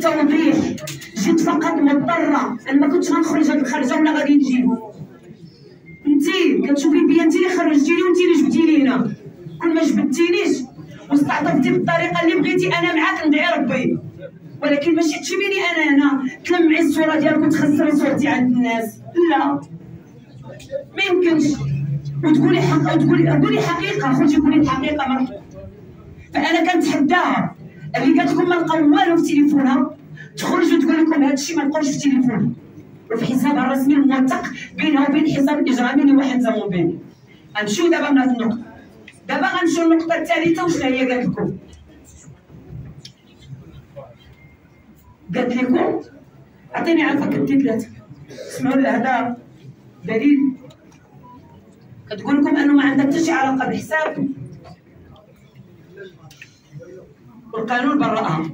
للتوضيح جيت فقط مضطره أنا ما كنتش غنخرج هاد الخرجة ولا غادي نجيب أنتي كتشوفي بيا أنتي اللي خرجتيني وأنتي اللي جبتيني هنا. كل ما جبتينيش واستعطفتي بالطريقة اللي بغيتي أنا معاك ندعي ربي. ولكن ماشي تجيبيني أنا هنا. تلمعي الصورة ديالك وتخسري صورتي عند الناس. لا. ما يمكنش. وتقولي حق وتقولي قولي حقيقة. خرجي قولي الحقيقة مرحبا. فأنا كنتحداها. اللي قالت لكم ما لقاو والو في تليفونها تخرج وتقول لكم هذا الشيء ما لقاوش في تليفونها. وفي حسابها الرسمي الموثق بينها وبين الحساب الإجرامي اللي واحد زمون بيني غنمشيو دابا من هذه النقطة. دابا غنمشيو للنقطة الثالثة وشنو هي قالت لكم؟ قالت لكم؟ عطيني عفا كنتي ثلاثة. اسمعوا هذا دليل. كتقول لكم أنه ما عندها حتى شي علاقة بالحساب. والقانون برأها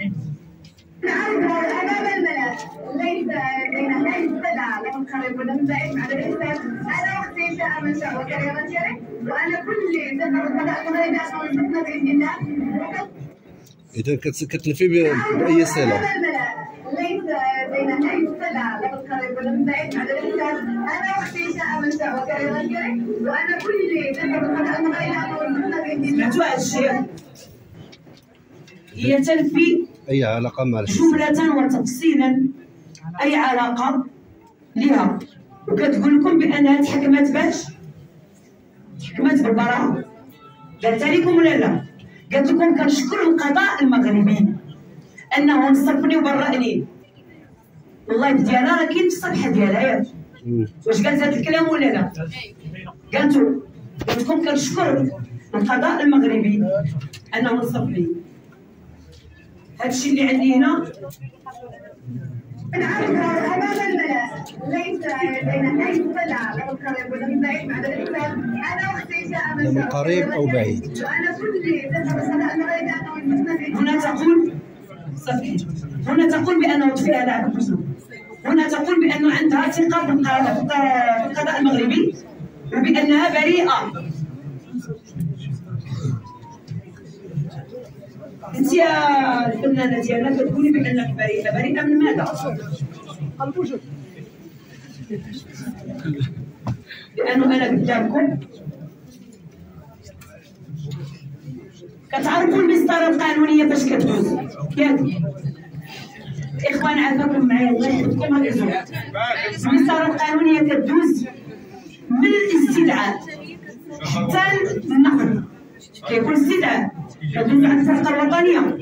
نعرضها أمام الملا ليس بين ليس بدعه لهم قريب ولم بعيد. على الاسلام أنا أختي شاء من شاء. شرك وأنا كل سفر غير عشان الفتنه بإذن الله. إذا كتلفي صلة؟ أمام الملا ليس بدعه لهم قريب ولم بعيد. على الاسلام أنا أختي شاء من شاء. شرك وأنا كل سفر غير عشان الفتنه بإذن الله. هي تنفي أي علاقة مع جملة وتفصيلا. أي علاقة لها؟ وكتقول لكم بأنها تحكمت باش؟ تحكمت بالبراءة. قالت لكم ولا لا؟ قالت لكم كنشكر القضاء المغربي. أنه نصفني وبرأني والله ديالها راه كاين في الصفحة ديالها. ياك. واش قالت هذا الكلام ولا لا؟ قالت قالت لكم كنشكر القضاء المغربي. أنه نصفني هذا الشيء اللي عندي هنا نعرضها أمام الملأ ليس بين قريب ولم بعيد على أنا أختي شاء من من قريب أو بعيد. وأنا كل هنا تقول صفحي هنا تقول بأنه فيها لعب الحسن هنا تقول بأنه عندها ثقة بالقضاء بالقضاء المغربي وبأنها بريئة. انت يا الفنانه ديالنا كتقولي بانك بريئه بريئه من ماذا؟ لأنه أنا قدامكم. كتعرفوا المسطره القانونيه فاش كتدوز؟ ياك. اخوان عافاكم معايا. الله يحفظكم. المسطره القانونيه كتدوز من الاستدعاء. حتى كيكون استدعاء كدوز عند الفرقه الوطنية.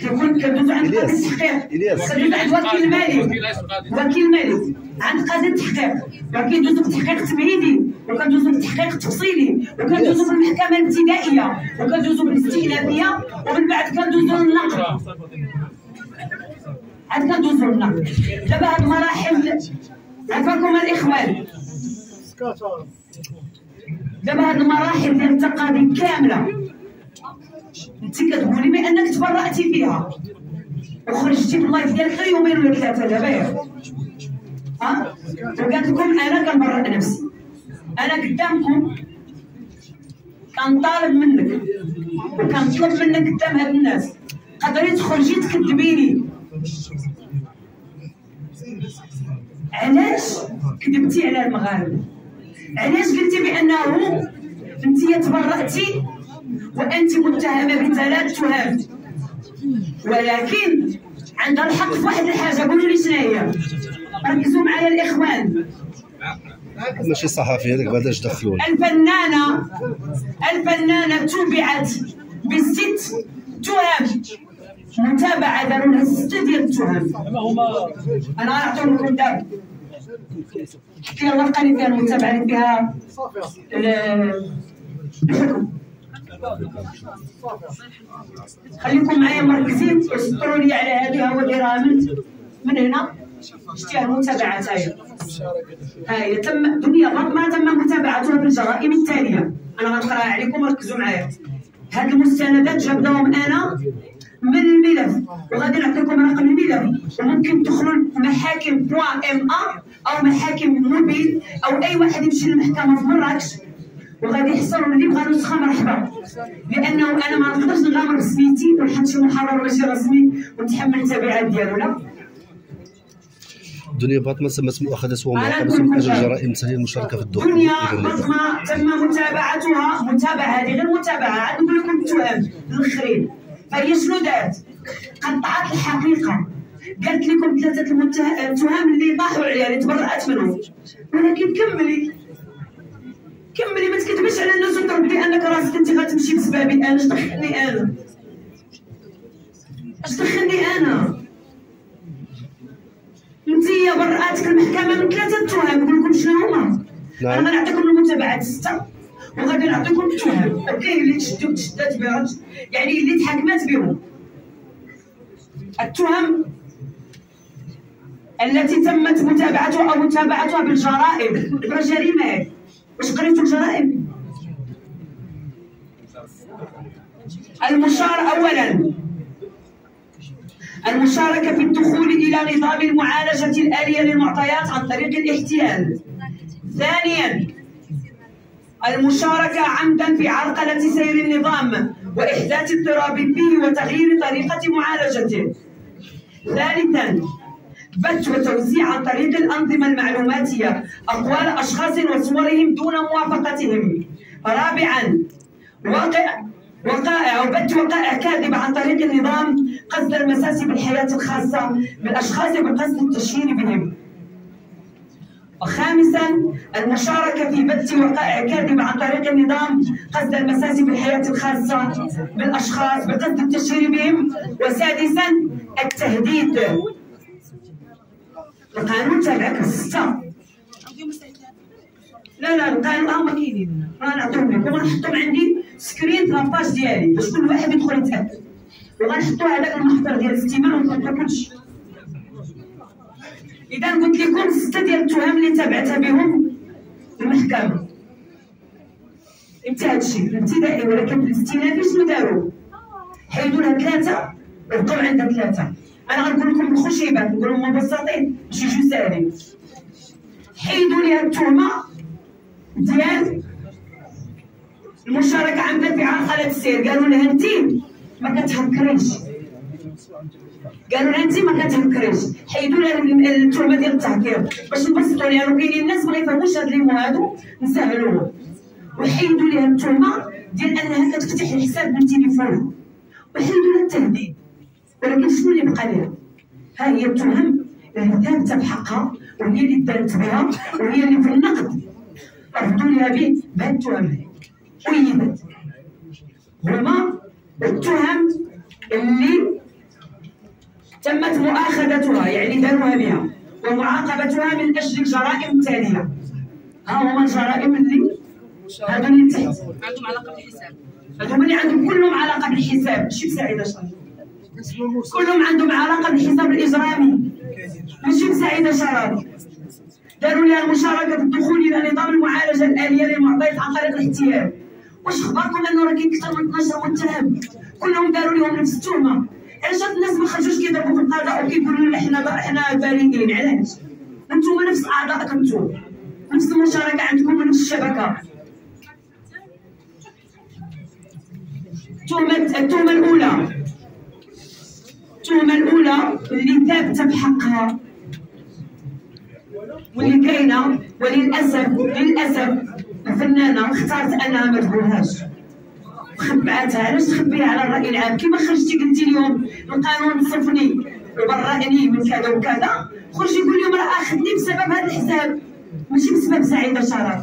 كيكون كدوز عند قاضي التحقيق. كدوز عند وكيل مالي. وكيل مالي. عند قاضي التحقيق. وكيدوزو بالتحقيق التمهيدي وكندوزو بالتحقيق التفصيلي. وكندوزو بالمحكمة الابتدائية. وكندوزو بالاستئنافية. ومن بعد كندوزو للنقد. عاد كندوزو للنقد. دابا هاد المراحل. عفاكم الإخوان. دابا هاد المراحل ديال التقاضي كاملة. انت كتقولي بأنك تبرأتي فيها. وخرجتي باللايف ديالك غير يومين ولا ثلاثة دابا ياك ها؟ وقالت لكم أنا كنبرأ نفسي. أنا قدامكم. كنطالب منك. وكنطلب منك قدام هاد الناس. قدري تخرجي تكذبيني. علاش كذبتي على المغاربة؟ علاش قلتي بأنه أنت تبرأتي وأنت متهمة بثلاث تهم ولكن عندها الحق في واحد الحاجة قولوا لي شنو هي ركزوا معايا الإخوان. ماشي صحفي هذاك بعد اش دخلونا الفنانة الفنانة تبعت بست تهم متابعة داروا لها سته ديال التهم أنا غنعطيهم لكم دابا حكي الله لقاني فيها المتابعه اللي فيها ال- الحكم خليكم معايا مركزين وسطروا لي على هذه هو دايرها من هنا؟ شتيها المتابعات هاي. هاي تم دنيا ما تم متابعتها بالجرائم التالية. أنا غنقراها عليكم ركزوا معايا. هاد المستندات جبناهم أنا من الملف وغادي نعطيكم رقم الملف. وممكن تدخلوا محاكم بوان إم ا أو محاكم موبيل أو أي واحد يمشي للمحكمة في مراكش وغادي يحصلوا اللي بغى نسخة مرحبا. لأنه أنا ما نقدرش نغامر بسميتي ونحط شي محاضرة ماشي رسمي ونتحمل التبعات ديالو لا. دنيا باطمه تمت مؤاخذه ومعاقبه من أجل لك جرائم تهديد المشاركه في الدخول دنيا بطمة تم متابعتها متابعة هذه غير متابعة عاد نقول لكم التهم الاخرين فهي شنو دارت؟ قطعت الحقيقة. قالت لكم ثلاثة المته- التهم اللي طاحوا عليها اللي تبرأت منهم. ولكن كملي. كملي ما تكذبش على الناس وتردي انك راسك أنت غتمشي بسببي أنا. اش دخلني أنا؟ اش دخلني أنا؟ أنت برأتك المحكمة من ثلاثة تهم نقول لكم شنو هما؟ نعم. أنا غنعطيكم المتابعات ستة. وغادي نعطيكم التهم أوكي اللي تشدوا تشدات بها يعني اللي تحاكمات بهم. التهم التي تمت متابعتها أو متابعتها بالجرائم هذه واش قريتوا الجرائم المشار اولا المشاركة في الدخول إلى نظام المعالجة الآلية للمعطيات عن طريق الاحتيال. ثانيا المشاركة عمدا في عرقلة سير النظام وإحداث اضطراب فيه وتغيير طريقة معالجته. ثالثا بث وتوزيع عن طريق الأنظمة المعلوماتية أقوال أشخاص وصورهم دون موافقتهم. رابعا واقع وقائع أو بث وقائع كاذبة عن طريق النظام قصد المساس بالحياة الخاصة بالأشخاص بقصد التشهير بهم. وخامسا المشاركة في بث وقائع كاذبة عن طريق النظام قصد المساس بالحياة الخاصة بالأشخاص بقصد التشهير بهم. وسادسا التهديد. القانون تابعك الستة لا لا القانون هما كاينين راه نعطيهم لكم غنحطهم عندي screen لاباج ديالي باش كل واحد يدخل يتاكد وغنحطوا هذاك المحضر ديال الاستماع ونحطوا كلشي اذا قلت لكم سته ديال التهم اللي تابعتها بهم المحكمه انتهى الشيء الابتدائي ولكن في شنو داروا؟ حيدوا لها ثلاثة وبقاو عندها ثلاثة أنا غنقول لكم بالخشيبات نقول لهم مبسطين شي جو ساهلين حيدوا لها التهمة ديال المشاركة عمدا في عرقلة السير. قالوا لها انت ما كتهكريش قالوا لها انت ما كتهكريش حيدوا لها التهمة ديال التهكير. باش نبسطوا لأنه كاينين الناس ما يفهموش هاد ليمو هادو نسهلوهم. وحيدوا لها التهمة ديال أنها كتفتح الحساب من تليفونها وحيدوا لها التهديد. ولكن شنو اللي بقى لها؟ ها هي التهم اللي ثابته بحقها وهي اللي دارت بها وهي اللي في النقد. رفضوا لها به بهاد التهم أيدت هما التهم اللي تمت مؤاخذتها يعني داروها بها ومعاقبتها من أجل الجرائم التالية ها هما الجرائم اللي هادو اللي تحت. عندهم علاقة بالحساب. هادو اللي عندهم كلهم علاقة بالحساب. ماشي بسعيدة شرف كلهم عندهم علاقة بالحساب الإجرامي ماشي بسعيدة شرف داروا لها المشاركة في الدخول إلى نظام المعالجة الآلية للمعطيات عن طريق الاحتيال. واش خبركم أنه راه كاين أكثر من 12 متهم كلهم داروا لهم نفس التهمة. علاش الناس ما خرجوش كيضربوا في القضاء وكيقولوا لا حنا حنا بريئين علاش؟ أنتم نفس أعضائكم أنتم. نفس المشاركة عندكم ونفس الشبكة. التهمه التهمة الأولى. التهمه الأولى اللي ثابته بحقها واللي كاينة وللاسف للأسف الفنانه اختارت أنها ما تقولهاش. خبعتها علاش تخبيها على الرأي العام؟ كيما خرجتي قلتي اليوم القانون صفني وبرأني من كذا وكذا. خرجي قول لهم راه أخذني بسبب هذا الحساب. ماشي بسبب سعيدة شرف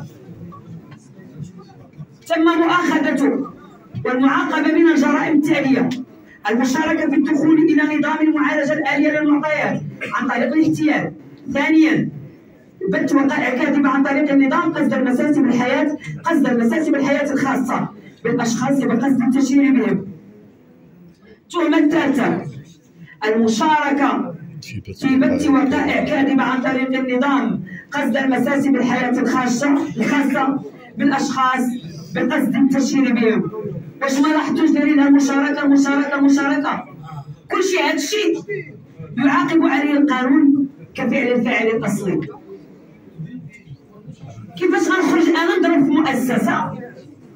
تم مؤاخذته والمعاقبة من الجرائم التالية. المشاركة في الدخول إلى نظام المعالجة الآلية للمعطيات عن طريق الاحتيال ثانيا بث وقائع كاذبة عن طريق النظام قصد المساس بالحياة قصد المساس بالحياة الخاصة بالأشخاص بقصد التشهير بهم. التهمة الثالثة المشاركة في بث وقائع كاذبة عن طريق النظام قصد المساس بالحياة الخاصة الخاصة بالأشخاص بقصد التشهير بهم. واش ما لاحظتوش دايرين لها المشاركة المشاركة المشاركة كل شيء الشيء يعاقب عليه القانون كفعل الفاعل الأصلي. كيفاش غنخرج أنا نضرب في مؤسسة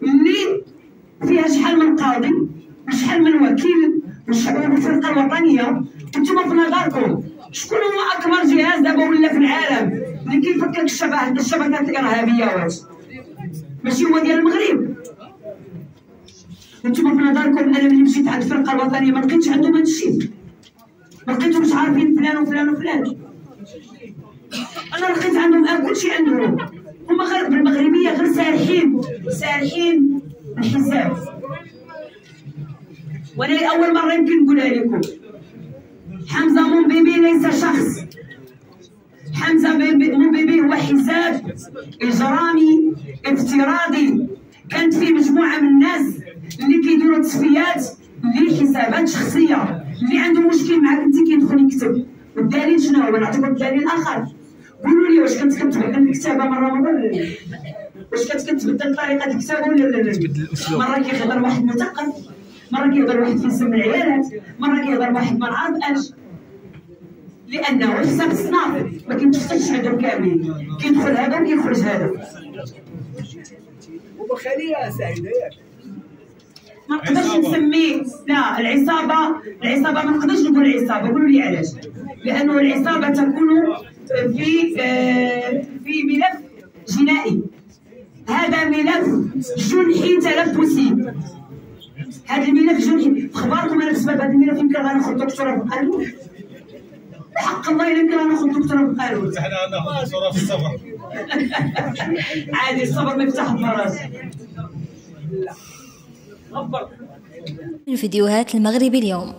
اللي فيها شحال من قاضي وشحال من وكيل والشعب الفرقه الوطنيه أنتم في نظركم شكون هو أكبر جهاز دابا ولا في العالم؟ اللي كيفكك الشبكات الإرهابية واش؟ ماشي هو ديال المغرب. أنتم في نظركم أنا ملي مشيت عند الفرقة الوطنية. ما لقيتش عندهم هادشي ما لقيتهمش عارفين فلان وفلان وفلان. أنا لقيت عندهم كلشي عندهم. هما غير بالمغربية غير سارحين. سارحين الحساب وأنا اول مرة يمكن نقولها لكم. حمزة مون بيبي ليس شخص. حمزة مون بيبي هو حساب إجرامي افتراضي. كانت فيه مجموعة من الناس اللي كيديروا تصفيات لحسابات شخصيه اللي عنده مشكل معاك انت كيدخل يكتب والدليل شنو هو نعطيكم دليل اخر قولوا لي واش كنت كتب الكتابه مرة مره واش كنت كتبدل طريقه الكتابه ولا لا؟ لا مرة كيهضر واحد مثقف مرة كيهضر واحد في سم العيالات مرة كيهضر واحد ما نعرف اش لأنه حساب الصناف ما كيتفتحش عندهم كاملين كيدخل هذا وكيخرج هذا. وبخليها سعيدة. ياك ما نقدرش نسميه لا العصابه العصابة ما نقدرش نقول عصابة قولوا لي علاش. لأنه العصابة تكون في آه، في ملف جنائي. هذا ملف جنحي تلبسي. هذا الملف جنحي. أخباركم أنا بسبب هذا الملف يمكن غناخذ دكتوراه في القانون حق الله يمكن غناخذ دكتوراه في القانون إحنا ناخذ دكتوراه في السفر عادي الصبر مفتاح الفرج من فيديوهات المغرب اليوم